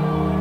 Bye.